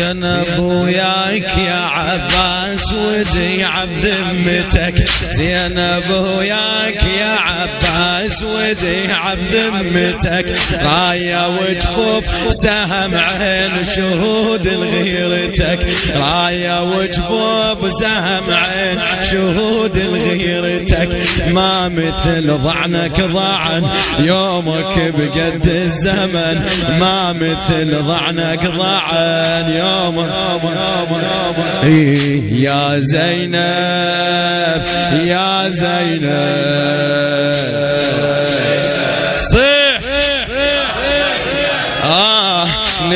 زينب وياك يا عباس وديع بذمتك زينب وياك يا عباس وديع بذمتك راية وجفوف سهم عين شهود لغيرتك. راية وجفوف سهم عين شهود لغيرتك. ما مثل ضعنك ضعن يومك بقد الزمن. ما مثل ضعنك ضعن يوم إيه يا زينب يا زينب.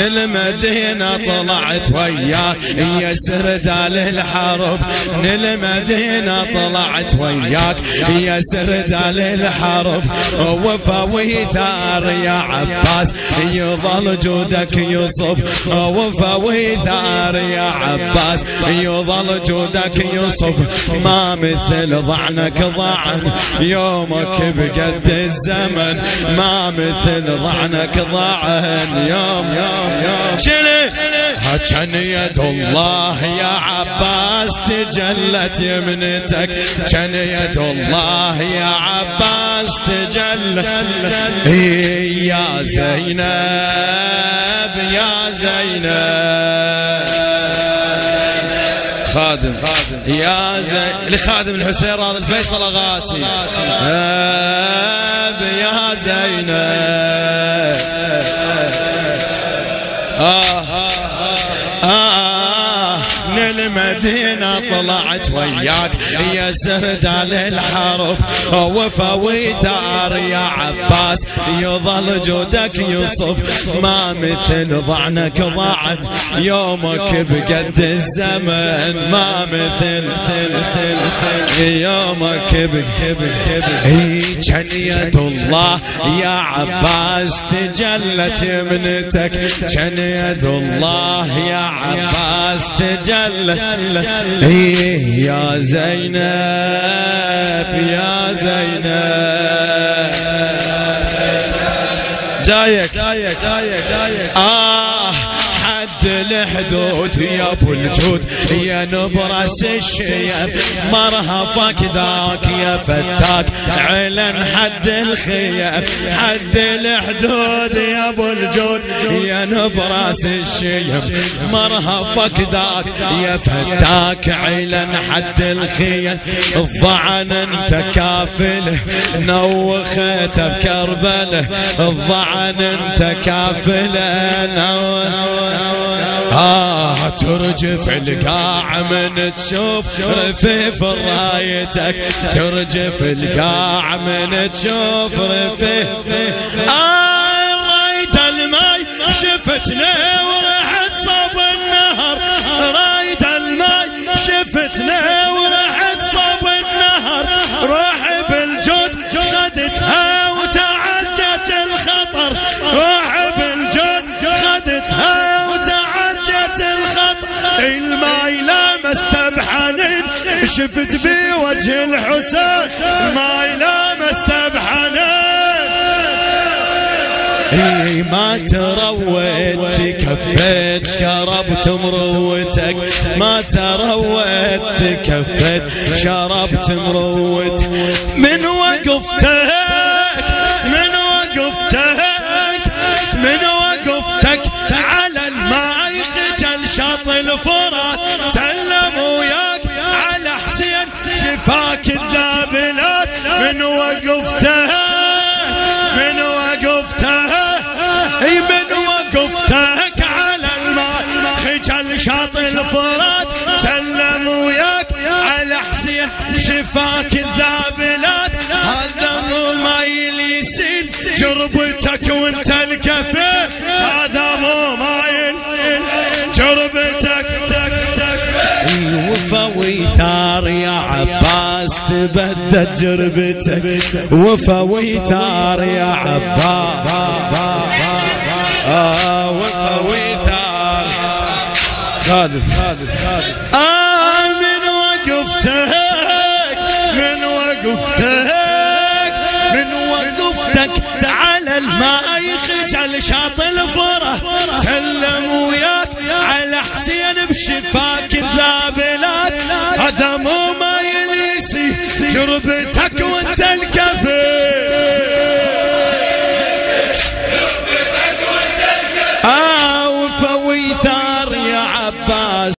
من المدينة طلعت وياك يا سردال الحرب من المدينة طلعت وياك. يا سردال الحرب وفا ويثار يا عباس. يظل جودك يصب وفا ويثار يا عباس. يظل جودك يصب ما مثل ضعنك ضعن. يومك بقد الزمن ما مثل ضعنك ضعن. يوم يوم. شنو يد الله يا عباس تجلت يمنتك كان يد الله يا عباس تجلت. يا زينب يا زينب. خادم يا زين لخادم الحسين راضي الفيصل اغاتي يا زينب. آه المدينة طلعت وياك. يا سردال الحرب وفا ويثار يا عباس. يظل جودك يصب ما مثل ضعنك ضعن يومك بقد الزمن ما مثل. يومك بقد يد الله. يا عباس تجلت يمنتك يد الله. يا عباس تجلت يا زينب يا زينب. جايك جايك جايك جايك. آه حد الحدود يا ابو الجود يا نبرس الشيب مرهفك ذاك يا فتاك. علن حد الخيب حد الحدود يا ابو الجود يا نبرس الشيب مرهفك ذاك يا فتاك. علن حد الخيل الضعن أنت كافله نوخته بكربله الضعن أنت كافله نوخته آه ترجف القاع من تشوف رفيف رايتك. ترجف القاع من تشوف رفيف. آه رايت الماي شفتنا ورحت صوب النهر. رايت الماي شفتنا ورحت صوب شفت بوجه الحسين الماي لا مستبحنين إي ما تروت تكفيت شربت مروتك ما تروت تكفيت شربت مروت من وقفتك من وقفتك من وقفتك. على الماء خجل شاط الفرات. شفاك الذابلات من وقفتك من وقفتك إي من وقفتك على الماء. خجل شاط الفرات سلم وياك على حسين شفاك الذابلات. هذا مو ماي اللي يسيل جربتك تبدد جربتك وفا ويثار يا عباس آه وفا ويثار. خادم آه من وقفتك من وقفتك من وقفتك على الماء خجل شاط الفرة سلم وياك على حسين شفاك الذابلات sen